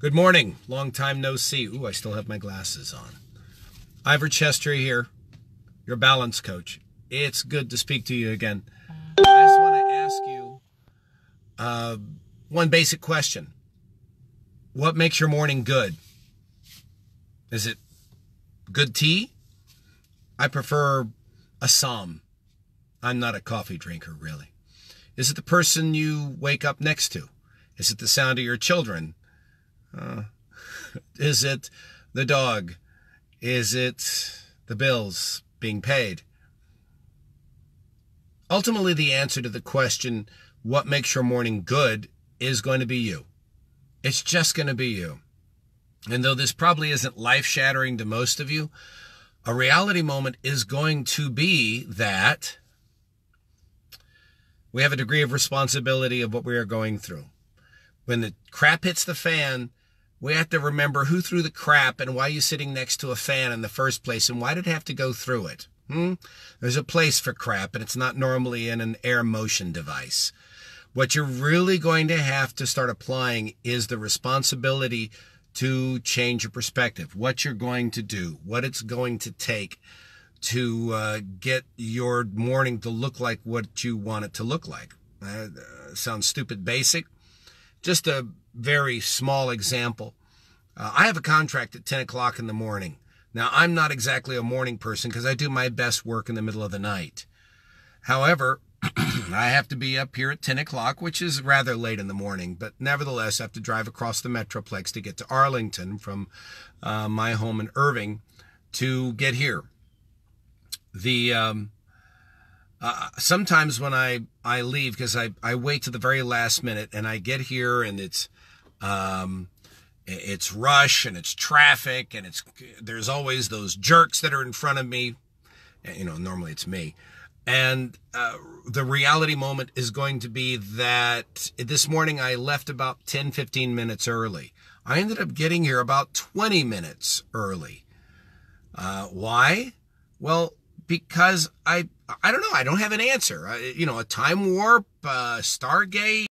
Good morning. Long time no see. Ooh, I still have my glasses on. Ivor Chester here, your balance coach. It's good to speak to you again. I just want to ask you uh, one basic question. What makes your morning good? Is it good tea? I prefer a psalm. I'm not a coffee drinker, really. Is it the person you wake up next to? Is it the sound of your children? Uh, is it the dog? Is it the bills being paid? Ultimately, the answer to the question, what makes your morning good, is going to be you. It's just going to be you. And though this probably isn't life shattering to most of you, a reality moment is going to be that we have a degree of responsibility of what we are going through. When the crap hits the fan, we have to remember who threw the crap and why you're sitting next to a fan in the first place and why did it have to go through it. Hmm? There's a place for crap and it's not normally in an air motion device. What you're really going to have to start applying is the responsibility to change your perspective, what you're going to do, what it's going to take to uh, get your morning to look like what you want it to look like. Uh, sounds stupid basic. Just a very small example. Uh, I have a contract at 10 o'clock in the morning. Now, I'm not exactly a morning person because I do my best work in the middle of the night. However, I have to be up here at 10 o'clock, which is rather late in the morning, but nevertheless, I have to drive across the Metroplex to get to Arlington from uh, my home in Irving to get here. The um, uh, sometimes when I I leave because I I wait to the very last minute and I get here and it's um, it's rush and it's traffic and it's there's always those jerks that are in front of me. You know, normally it's me. And uh, the reality moment is going to be that this morning I left about 10, 15 minutes early. I ended up getting here about 20 minutes early. Uh, why? Well, because I, I don't know. I don't have an answer. I, you know, a time warp, uh, Stargate.